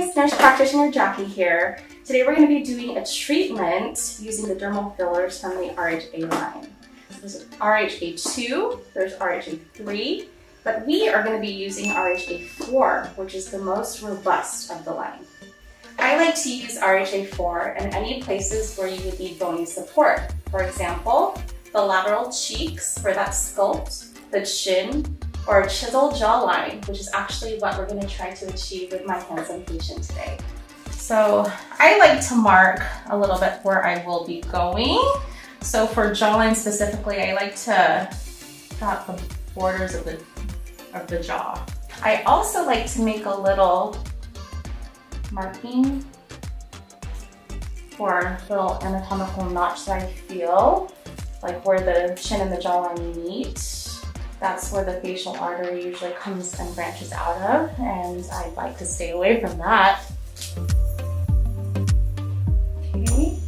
guys, Nurse Practitioner Jackie here. Today we're going to be doing a treatment using the dermal fillers from the RHA line. So there's RHA2, there's RHA3, but we are going to be using RHA4, which is the most robust of the line. I like to use RHA4 in any places where you would need bony support. For example, the lateral cheeks for that sculpt, the chin, or a chisel jawline, which is actually what we're gonna try to achieve with my handsome patient today. So I like to mark a little bit where I will be going. So for jawline specifically, I like to dot the borders of the, of the jaw. I also like to make a little marking for little anatomical notch that I feel, like where the chin and the jawline meet. That's where the facial artery usually comes and branches out of, and I'd like to stay away from that. Okay.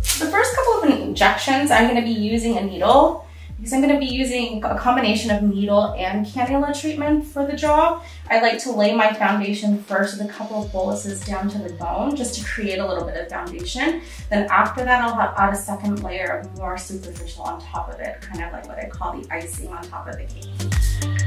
The first couple of injections, I'm gonna be using a needle I'm gonna be using a combination of needle and cannula treatment for the jaw. I like to lay my foundation first with a couple of boluses down to the bone just to create a little bit of foundation. Then after that, I'll add a second layer of more superficial on top of it, kind of like what I call the icing on top of the cake.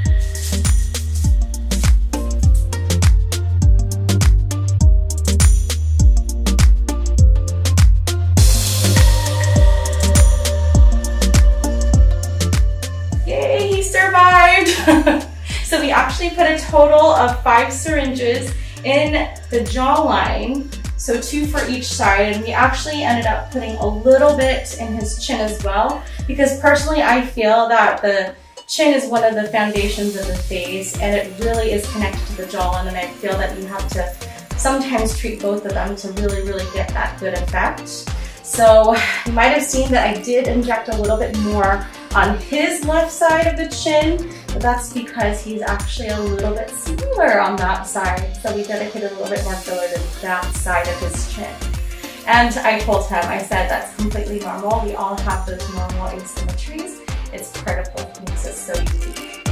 so we actually put a total of five syringes in the jawline, so two for each side, and we actually ended up putting a little bit in his chin as well, because personally I feel that the chin is one of the foundations of the face, and it really is connected to the jawline, and I feel that you have to sometimes treat both of them to really, really get that good effect. So you might have seen that I did inject a little bit more on his left side of the chin, but that's because he's actually a little bit smaller on that side. So we dedicated a little bit more filler to that side of his chin. And I told him, I said, that's completely normal. We all have those normal asymmetries. It's part of what makes it so unique.